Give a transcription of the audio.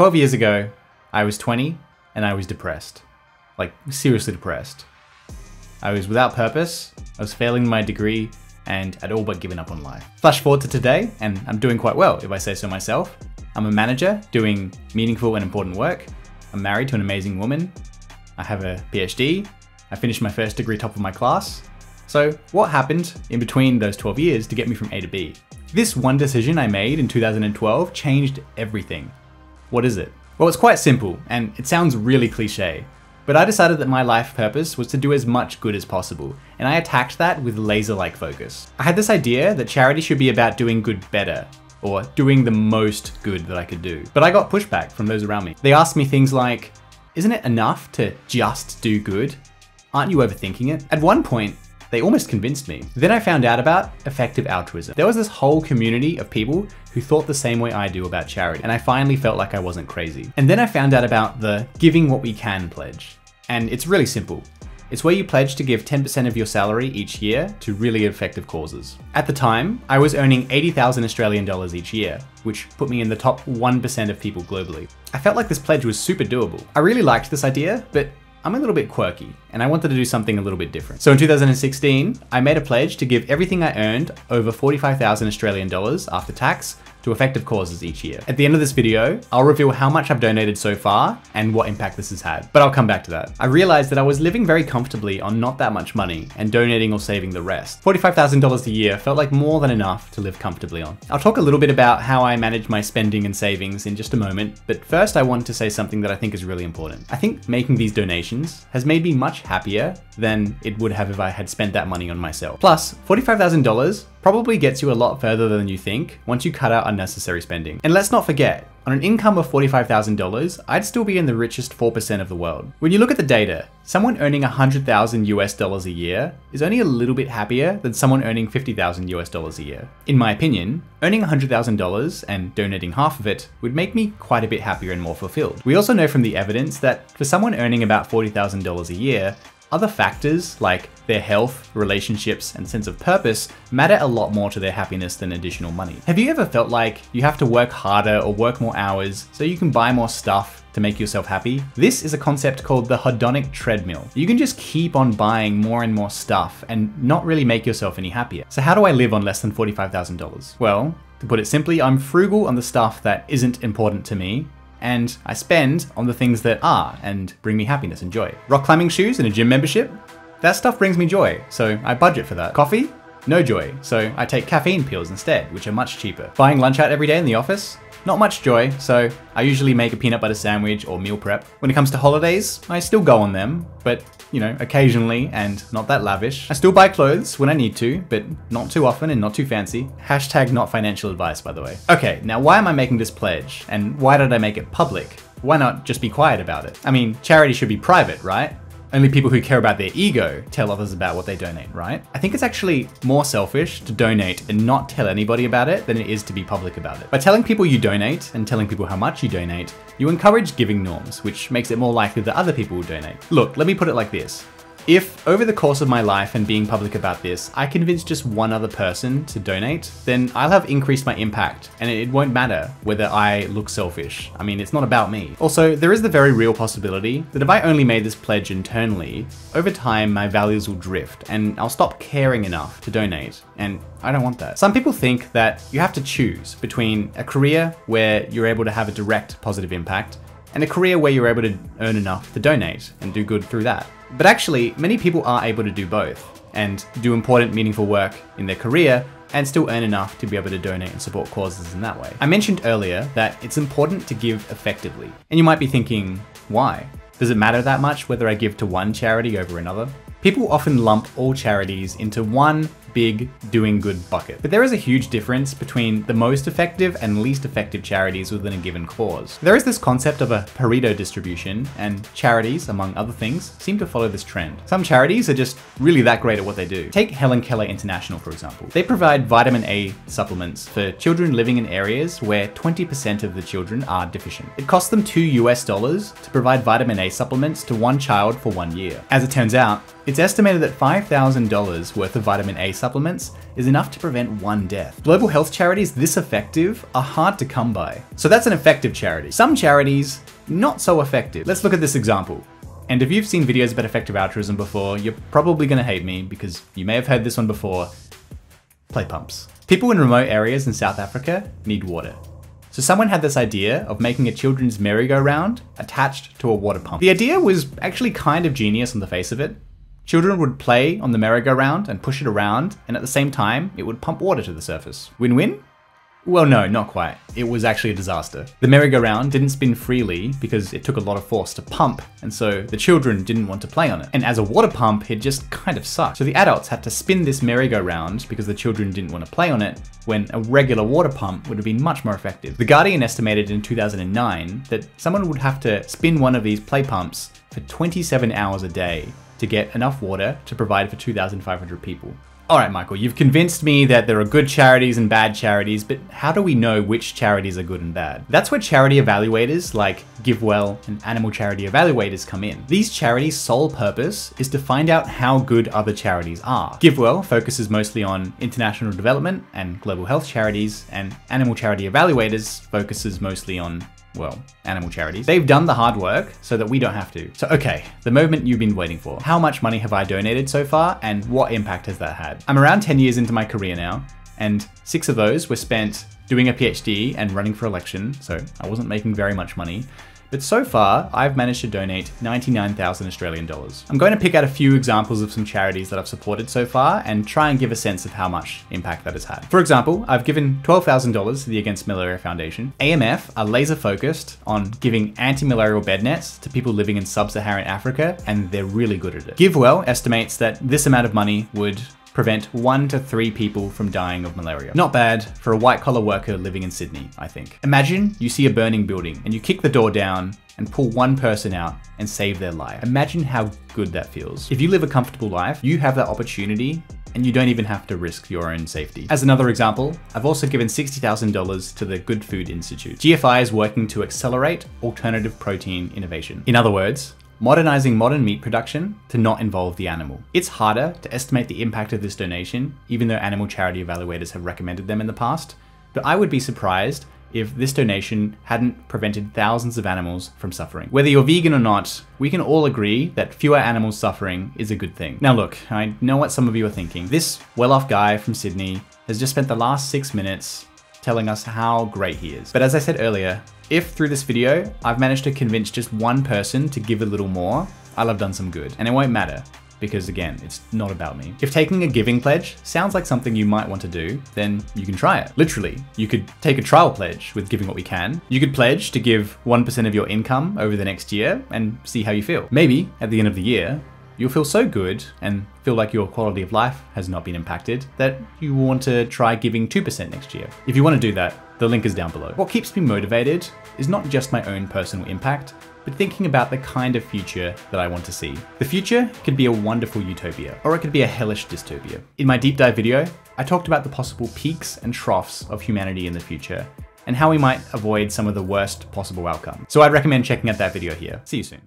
12 years ago, I was 20 and I was depressed. Like, seriously depressed. I was without purpose, I was failing my degree, and I'd all but given up on life. Flash forward to today, and I'm doing quite well, if I say so myself. I'm a manager doing meaningful and important work. I'm married to an amazing woman. I have a PhD. I finished my first degree top of my class. So, what happened in between those 12 years to get me from A to B? This one decision I made in 2012 changed everything. What is it? Well, it's quite simple, and it sounds really cliche, but I decided that my life purpose was to do as much good as possible, and I attacked that with laser-like focus. I had this idea that charity should be about doing good better, or doing the most good that I could do. But I got pushback from those around me. They asked me things like, isn't it enough to just do good? Aren't you overthinking it? At one point, they almost convinced me. Then I found out about effective altruism. There was this whole community of people who thought the same way I do about charity, and I finally felt like I wasn't crazy. And then I found out about the giving what we can pledge. And it's really simple. It's where you pledge to give 10% of your salary each year to really effective causes. At the time, I was earning 80,000 Australian dollars each year, which put me in the top 1% of people globally. I felt like this pledge was super doable. I really liked this idea, but I'm a little bit quirky and I wanted to do something a little bit different. So in 2016, I made a pledge to give everything I earned over 45,000 Australian dollars after tax to effective causes each year. At the end of this video, I'll reveal how much I've donated so far and what impact this has had, but I'll come back to that. I realized that I was living very comfortably on not that much money and donating or saving the rest. $45,000 a year felt like more than enough to live comfortably on. I'll talk a little bit about how I manage my spending and savings in just a moment, but first I want to say something that I think is really important. I think making these donations has made me much happier than it would have if I had spent that money on myself. Plus, $45,000 probably gets you a lot further than you think once you cut out unnecessary spending. And let's not forget, on an income of $45,000, I'd still be in the richest 4% of the world. When you look at the data, someone earning 100,000 US dollars a year is only a little bit happier than someone earning 50,000 US dollars a year. In my opinion, earning $100,000 and donating half of it would make me quite a bit happier and more fulfilled. We also know from the evidence that for someone earning about $40,000 a year, other factors like their health, relationships, and sense of purpose matter a lot more to their happiness than additional money. Have you ever felt like you have to work harder or work more hours so you can buy more stuff to make yourself happy? This is a concept called the hedonic treadmill. You can just keep on buying more and more stuff and not really make yourself any happier. So how do I live on less than $45,000? Well, to put it simply, I'm frugal on the stuff that isn't important to me and I spend on the things that are and bring me happiness and joy. Rock climbing shoes and a gym membership? That stuff brings me joy, so I budget for that. Coffee? No joy, so I take caffeine pills instead, which are much cheaper. Buying lunch out every day in the office? Not much joy, so I usually make a peanut butter sandwich or meal prep. When it comes to holidays, I still go on them, but you know, occasionally and not that lavish. I still buy clothes when I need to, but not too often and not too fancy. Hashtag not financial advice, by the way. Okay, now why am I making this pledge? And why did I make it public? Why not just be quiet about it? I mean, charity should be private, right? Only people who care about their ego tell others about what they donate, right? I think it's actually more selfish to donate and not tell anybody about it than it is to be public about it. By telling people you donate and telling people how much you donate, you encourage giving norms, which makes it more likely that other people will donate. Look, let me put it like this. If, over the course of my life and being public about this, I convince just one other person to donate, then I'll have increased my impact, and it won't matter whether I look selfish. I mean, it's not about me. Also, there is the very real possibility that if I only made this pledge internally, over time my values will drift, and I'll stop caring enough to donate, and I don't want that. Some people think that you have to choose between a career where you're able to have a direct positive impact and a career where you're able to earn enough to donate and do good through that. But actually, many people are able to do both and do important, meaningful work in their career and still earn enough to be able to donate and support causes in that way. I mentioned earlier that it's important to give effectively. And you might be thinking, why? Does it matter that much whether I give to one charity over another? People often lump all charities into one big doing good bucket. But there is a huge difference between the most effective and least effective charities within a given cause. There is this concept of a Pareto distribution, and charities, among other things, seem to follow this trend. Some charities are just really that great at what they do. Take Helen Keller International, for example. They provide vitamin A supplements for children living in areas where 20% of the children are deficient. It costs them 2 US dollars to provide vitamin A supplements to one child for one year. As it turns out, it's estimated that $5,000 worth of vitamin A supplements is enough to prevent one death. Global health charities this effective are hard to come by. So that's an effective charity. Some charities, not so effective. Let's look at this example. And if you've seen videos about effective altruism before, you're probably gonna hate me because you may have heard this one before. Play pumps. People in remote areas in South Africa need water. So someone had this idea of making a children's merry-go-round attached to a water pump. The idea was actually kind of genius on the face of it. Children would play on the merry-go-round and push it around, and at the same time, it would pump water to the surface. Win-win? Well, no, not quite. It was actually a disaster. The merry-go-round didn't spin freely because it took a lot of force to pump, and so the children didn't want to play on it. And as a water pump, it just kind of sucked. So the adults had to spin this merry-go-round because the children didn't want to play on it, when a regular water pump would have been much more effective. The Guardian estimated in 2009 that someone would have to spin one of these play pumps for 27 hours a day to get enough water to provide for 2,500 people. All right, Michael, you've convinced me that there are good charities and bad charities, but how do we know which charities are good and bad? That's where charity evaluators like GiveWell and Animal Charity Evaluators come in. These charities' sole purpose is to find out how good other charities are. GiveWell focuses mostly on international development and global health charities, and Animal Charity Evaluators focuses mostly on well, animal charities. They've done the hard work so that we don't have to. So, okay, the moment you've been waiting for. How much money have I donated so far and what impact has that had? I'm around 10 years into my career now, and six of those were spent doing a PhD and running for election, so I wasn't making very much money. But so far, I've managed to donate 99,000 Australian dollars. I'm going to pick out a few examples of some charities that I've supported so far and try and give a sense of how much impact that has had. For example, I've given $12,000 to the Against Malaria Foundation. AMF are laser focused on giving anti-malarial bed nets to people living in sub-Saharan Africa, and they're really good at it. GiveWell estimates that this amount of money would prevent one to three people from dying of malaria. Not bad for a white collar worker living in Sydney, I think. Imagine you see a burning building and you kick the door down and pull one person out and save their life. Imagine how good that feels. If you live a comfortable life, you have that opportunity and you don't even have to risk your own safety. As another example, I've also given $60,000 to the Good Food Institute. GFI is working to accelerate alternative protein innovation. In other words, modernizing modern meat production to not involve the animal. It's harder to estimate the impact of this donation, even though animal charity evaluators have recommended them in the past, but I would be surprised if this donation hadn't prevented thousands of animals from suffering. Whether you're vegan or not, we can all agree that fewer animals suffering is a good thing. Now look, I know what some of you are thinking. This well-off guy from Sydney has just spent the last six minutes telling us how great he is. But as I said earlier, if through this video, I've managed to convince just one person to give a little more, I'll have done some good. And it won't matter, because again, it's not about me. If taking a giving pledge sounds like something you might want to do, then you can try it. Literally, you could take a trial pledge with Giving What We Can. You could pledge to give 1% of your income over the next year and see how you feel. Maybe at the end of the year, you'll feel so good and feel like your quality of life has not been impacted that you want to try giving 2% next year. If you want to do that, the link is down below. What keeps me motivated is not just my own personal impact, but thinking about the kind of future that I want to see. The future could be a wonderful utopia, or it could be a hellish dystopia. In my deep dive video, I talked about the possible peaks and troughs of humanity in the future, and how we might avoid some of the worst possible outcomes. So I'd recommend checking out that video here. See you soon.